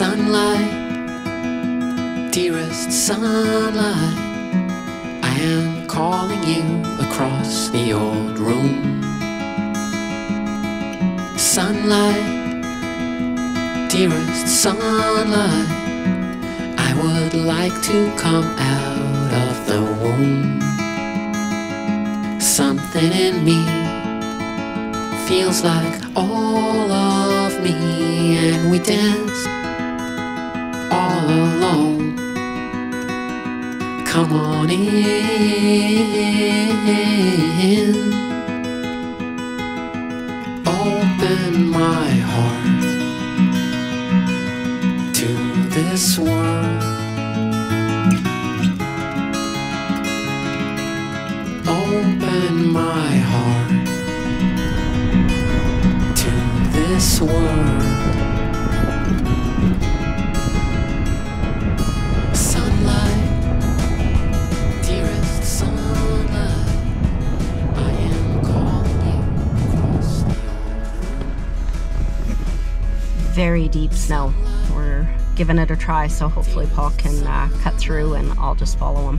Sunlight, dearest sunlight, I am calling you across the old room. Sunlight, dearest sunlight, I would like to come out of the womb. Something in me feels like all of me, and we dance all alone. Come on in. Open my heart to this world. Open my heart to this world. Very deep snow. We're giving it a try, so hopefully Paul can uh, cut through and I'll just follow him.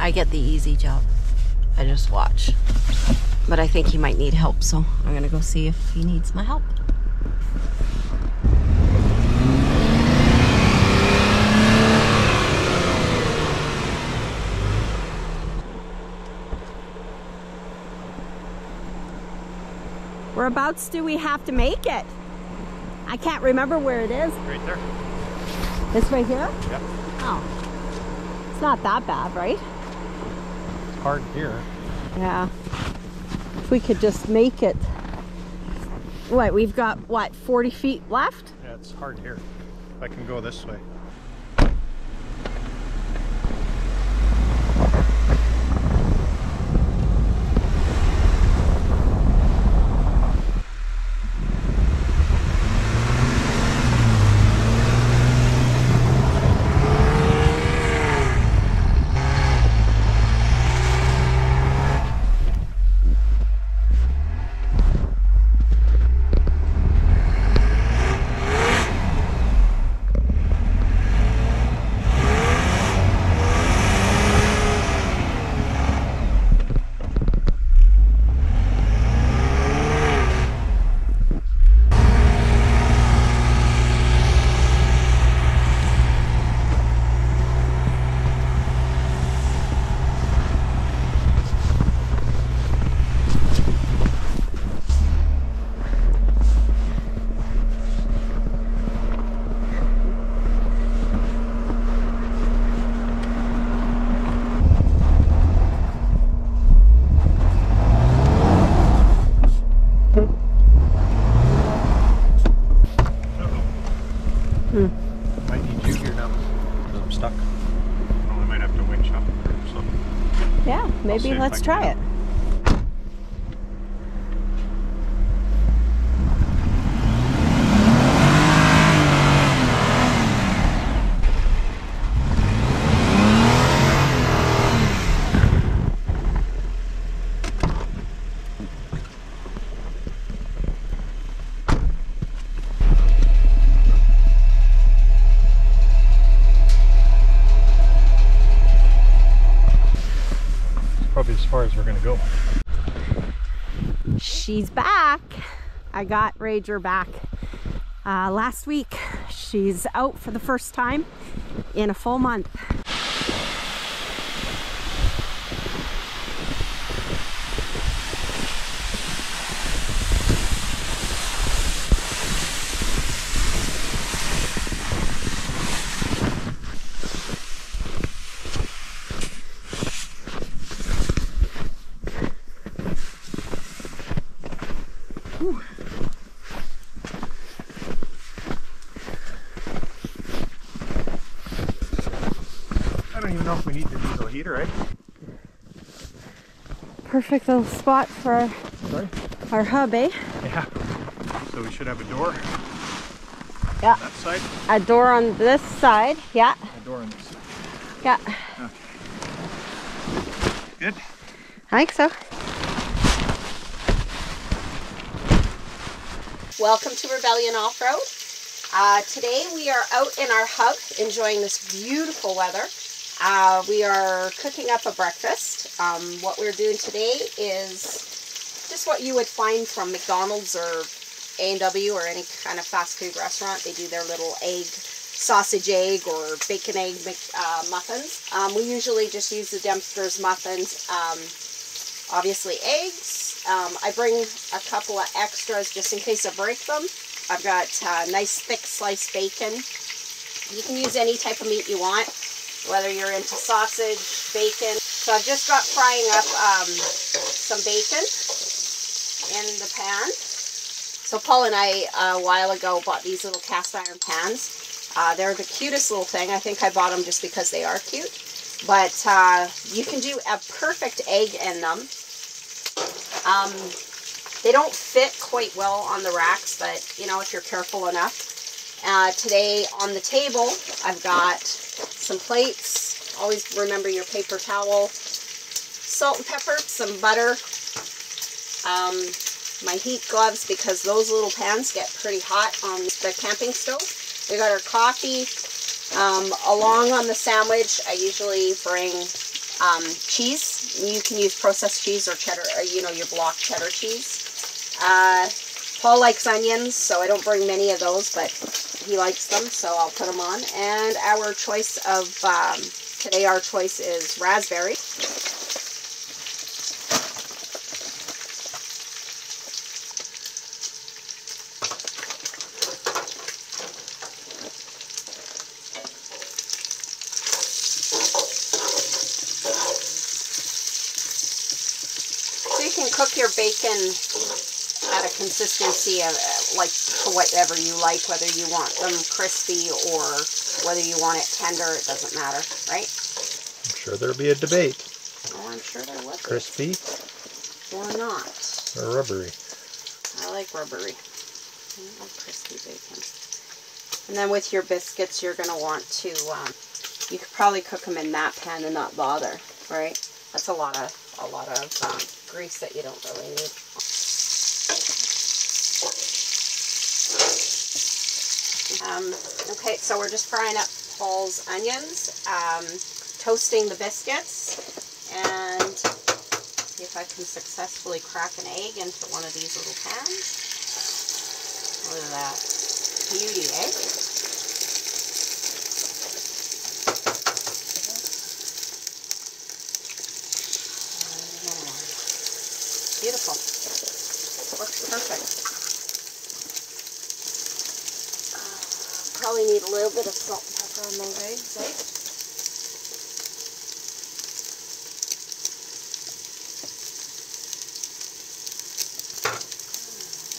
I get the easy job. I just watch. But I think he might need help, so I'm gonna go see if he needs my help. Whereabouts do we have to make it? I can't remember where it is. Right there. This right here? Yep. Oh. It's not that bad, right? It's hard here. Yeah. If we could just make it. What, we've got, what, 40 feet left? Yeah, it's hard here. I can go this way. Might need you here now because I'm stuck. Well, I might have to winch up. So Yeah, see maybe let's try it. it's probably as far as we're gonna go. She's back. I got Rager back uh, last week. She's out for the first time in a full month. I don't even know if we need the diesel heater, right? Perfect little spot for our, Sorry. our hub, eh? Yeah. So we should have a door Yeah. on that side, A door on this side. Yeah. a door on this side. Yeah. Okay. Good. I think so. Welcome to Rubellion Off-Road. Uh, today we are out in our hub enjoying this beautiful weather. Uh, we are cooking up a breakfast. Um, what we're doing today is just what you would find from McDonald's or A&W or any kind of fast food restaurant. They do their little egg, sausage egg or bacon egg uh, muffins. Um, we usually just use the Dempster's muffins. Um, obviously eggs, um, I bring a couple of extras just in case I break them. I've got uh, nice thick sliced bacon. You can use any type of meat you want, whether you're into sausage, bacon. So I've just got frying up um, some bacon in the pan. So Paul and I a while ago bought these little cast iron pans. Uh, they're the cutest little thing. I think I bought them just because they are cute. But uh, you can do a perfect egg in them. Um, they don't fit quite well on the racks, but you know, if you're careful enough. Uh, today on the table, I've got some plates. Always remember your paper towel, salt and pepper, some butter, um, my heat gloves because those little pans get pretty hot on the camping stove. We got our coffee. Um, along on the sandwich, I usually bring um, cheese. You can use processed cheese or cheddar, or, you know, your block cheddar cheese. Uh, Paul likes onions, so I don't bring many of those, but he likes them, so I'll put them on. And our choice of, um, today our choice is raspberry. So you can cook your bacon at a consistency of like to whatever you like, whether you want them crispy or whether you want it tender, it doesn't matter, right? I'm sure there'll be a debate. Oh, I'm sure there will Crispy? Or not. Or rubbery? I like rubbery. I like crispy bacon. And then with your biscuits, you're going to want to, um, you could probably cook them in that pan and not bother, right? That's a lot of, a lot of um, grease that you don't really need. Um, okay, so we're just frying up Paul's onions, um, toasting the biscuits, and see if I can successfully crack an egg into one of these little pans. Look at that. Beauty, eh? Beautiful. Works perfect. Uh, probably need a little bit of salt and pepper on eggs, eh?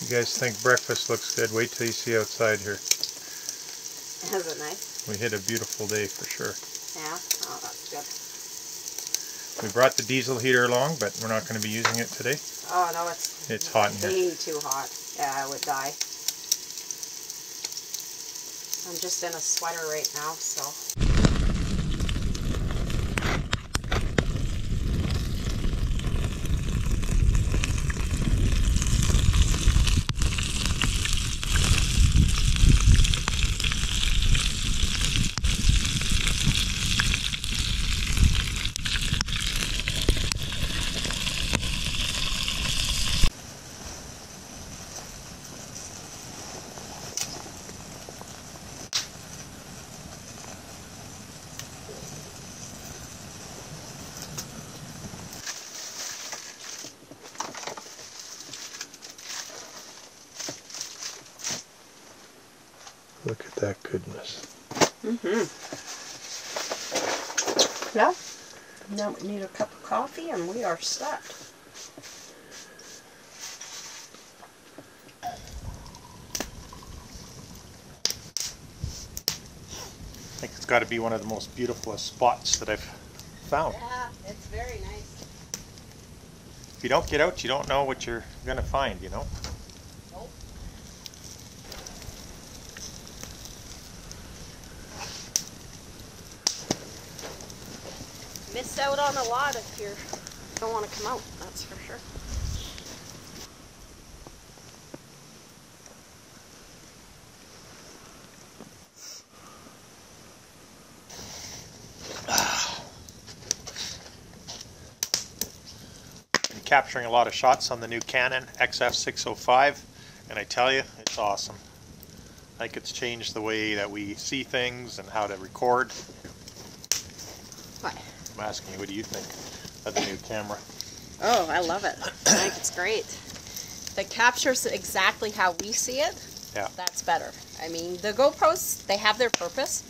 You guys think breakfast looks good? Wait till you see outside here. Isn't it nice? We hit a beautiful day for sure. Yeah? Oh, that's good. We brought the diesel heater along, but we're not going to be using it today. Oh, no, it's, it's hot in here. way too hot. Yeah, I would die. I'm just in a sweater right now, so. Look at that goodness. Mm-hmm. Yeah. Now we need a cup of coffee and we are set. I think it's got to be one of the most beautiful spots that I've found. Yeah, it's very nice. If you don't get out, you don't know what you're going to find, you know? Out on a lot if you're don't want to come out, that's for sure. Capturing a lot of shots on the new Canon XF605, and I tell you, it's awesome. Like it's changed the way that we see things and how to record. I'm asking you, what do you think of the new camera? Oh, I love it. I think it's great. If it captures exactly how we see it, Yeah. that's better. I mean, the GoPros, they have their purpose,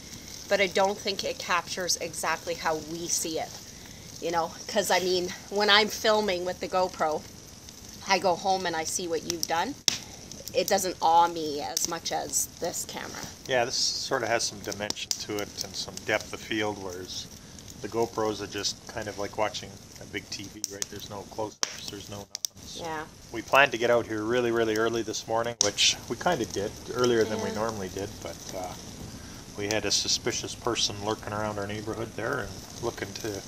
but I don't think it captures exactly how we see it. You know, because I mean, when I'm filming with the GoPro, I go home and I see what you've done. It doesn't awe me as much as this camera. Yeah, this sort of has some dimension to it and some depth of field, whereas the GoPros are just kind of like watching a big TV, right? There's no close-ups, there's no nothing. So Yeah. We planned to get out here really, really early this morning, which we kind of did, earlier than we normally did, but uh, we had a suspicious person lurking around our neighborhood there and looking to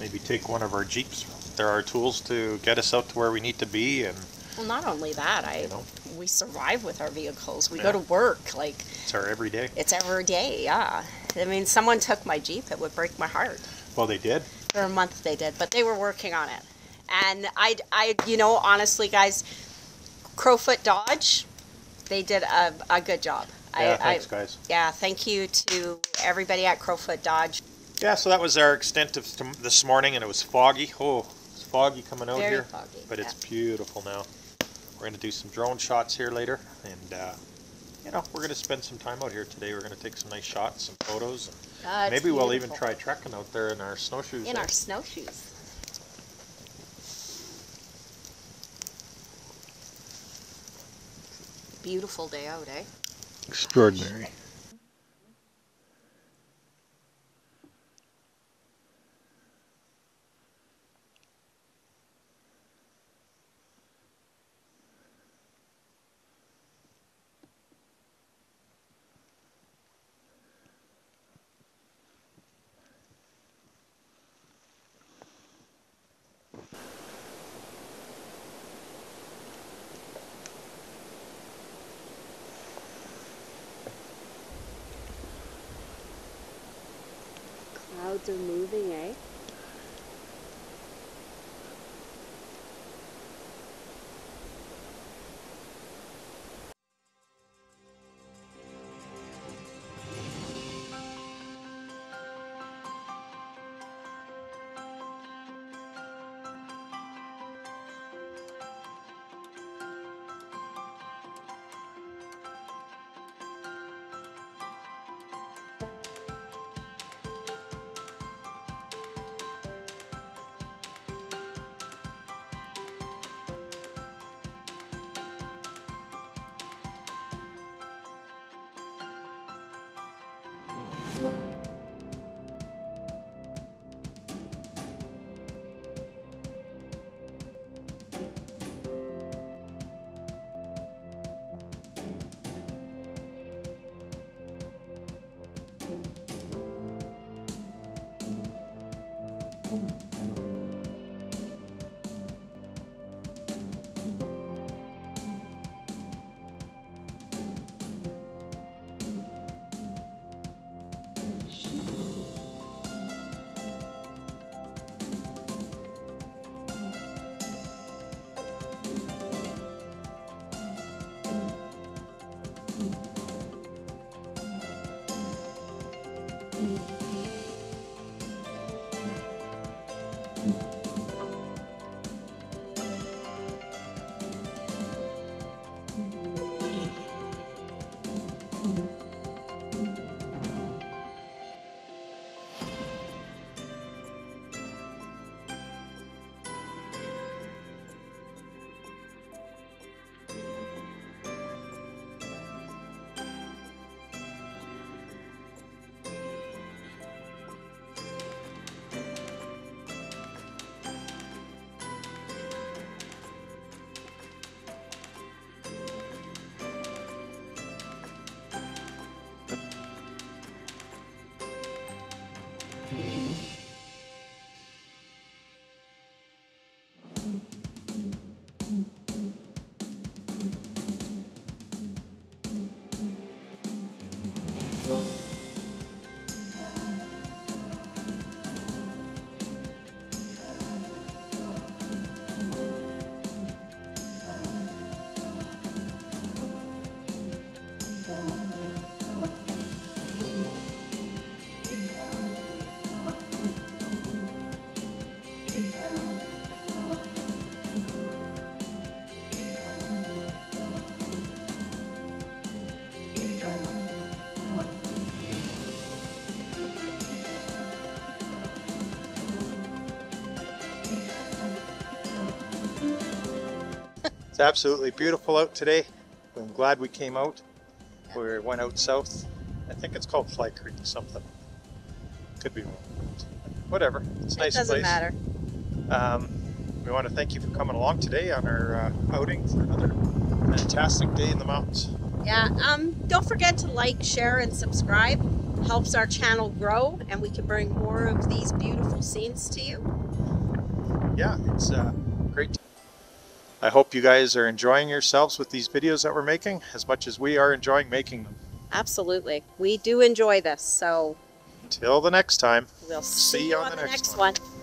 maybe take one of our Jeeps. There are tools to get us out to where we need to be, and Well, not only that, I You know. we survive with our vehicles. We Yeah. go to work like it's our everyday. it's every day. Yeah. I mean, someone took my Jeep. It would break my heart. Well, they did. For a month they did, but they were working on it. And I, I, you know, honestly, guys, Crowfoot Dodge, they did a, a good job. Yeah, I, thanks, I, guys. Yeah, thank you to everybody at Crowfoot Dodge. Yeah, so that was our extent of this morning, and it was foggy. Oh, it's foggy coming out Very here, foggy, but it's beautiful now. We're going to do some drone shots here later, and uh, you know we're going to spend some time out here today. We're going to take some nice shots, some photos, and Uh, it's maybe we'll even try trekking out there in our snowshoes. in eh? our snowshoes. Beautiful day out, eh? Extraordinary. Clouds are moving, eh? It's absolutely beautiful out today. I'm glad we came out. We went out south. I think it's called Fly Creek something. Could be wrong. Whatever. It's a nice it doesn't place. matter. Um, we want to thank you for coming along today on our uh, outing for another fantastic day in the mountains. Yeah. Um, don't forget to like, share, and subscribe. Helps our channel grow, and we can bring more of these beautiful scenes to you. Yeah, it's uh. I hope you guys are enjoying yourselves with these videos that we're making as much as we are enjoying making them. Absolutely. We do enjoy this, so Until the next time. we'll See see you on on the the next next one. one.